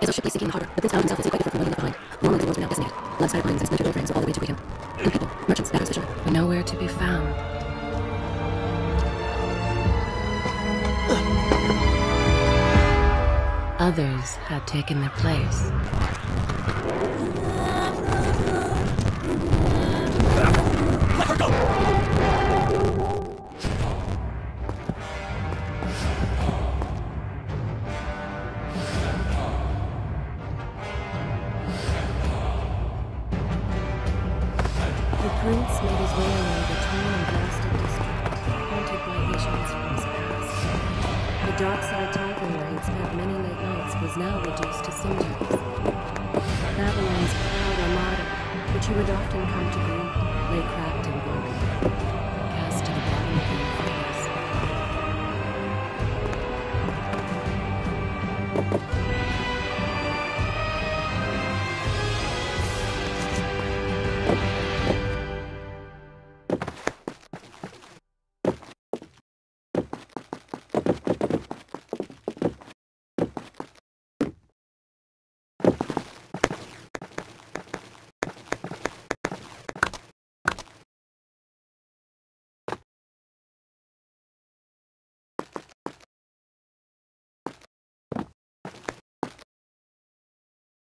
His ship is seeking the harbor, but Prince Hal himself is quite different from what he left behind. Normally the roads are now decimated. Landslide lines and splintered door frames all the way to him. And people, merchants, fishermen, were nowhere to be found. Others had taken their place. Prince made his way along the torn and blasted district, haunted by visions from his past. The dark side tavern where he'd spent many late nights was now reduced to cinders. Babylon's proud armada, which he would often come to greet, lay cracked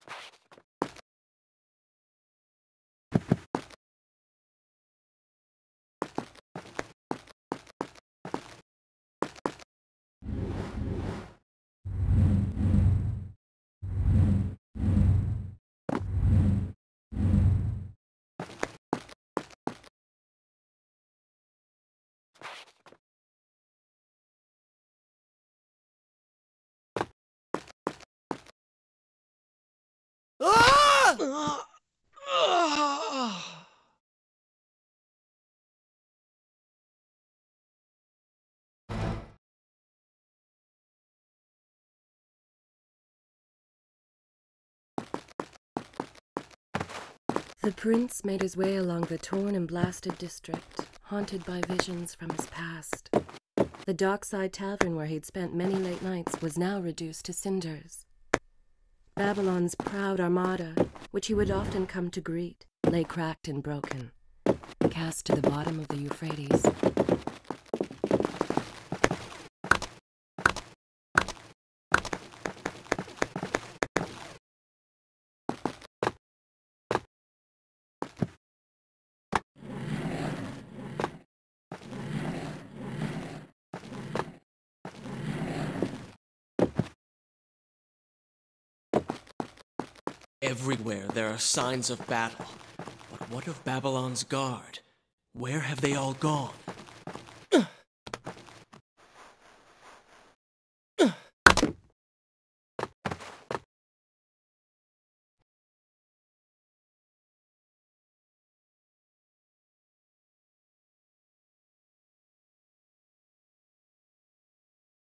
and broken, cast to the bottom of the Euphrates. The prince made his way along the torn and blasted district, haunted by visions from his past. The dockside tavern where he'd spent many late nights was now reduced to cinders. Babylon's proud armada, which he would often come to greet, lay cracked and broken, cast to the bottom of the Euphrates. Everywhere there are signs of battle. But what of Babylon's guard? Where have they all gone?